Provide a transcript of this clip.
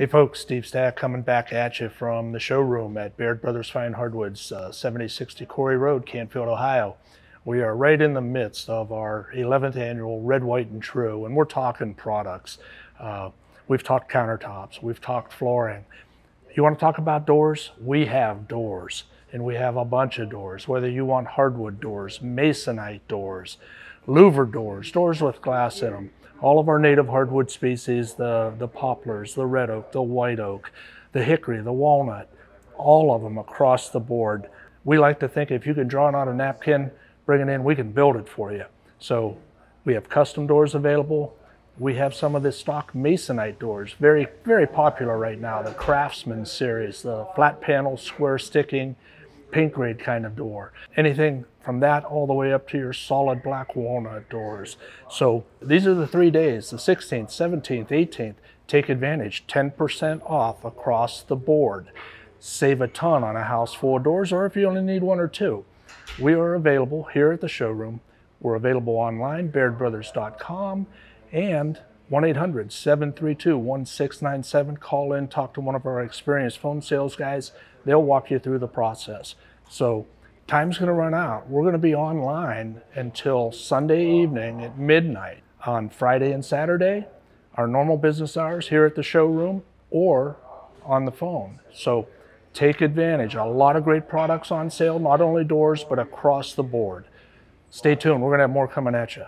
Hey folks, Steve Stack coming back at you from the showroom at Baird Brothers Fine Hardwoods, uh, 7060 Crory Road, Canfield, Ohio. We are right in the midst of our 11th annual Red, White, and True, and we're talking products. Uh, we've talked countertops, we've talked flooring. You want to talk about doors? We have doors, and we have a bunch of doors, whether you want hardwood doors, masonite doors, louver doors, doors with glass in them all of our native hardwood species, the, the poplars, the red oak, the white oak, the hickory, the walnut, all of them across the board. We like to think if you can draw it on a napkin, bring it in, we can build it for you. So we have custom doors available. We have some of the stock masonite doors, very, very popular right now. The Craftsman series, the flat panel, square sticking, paint grade kind of door. Anything from that all the way up to your solid black walnut doors. So these are the three days, the 16th, 17th, 18th. Take advantage, 10% off across the board. Save a ton on a house full of doors, or if you only need one or two. We are available here at the showroom. We're available online, bairdbrothers.com, and 1-800-732-1697. Call in, talk to one of our experienced phone sales guys. They'll walk you through the process. So time's going to run out. We're going to be online until Sunday evening at midnight on Friday and Saturday, our normal business hours here at the showroom or on the phone. So take advantage. A lot of great products on sale, not only doors, but across the board. Stay tuned. We're going to have more coming at you.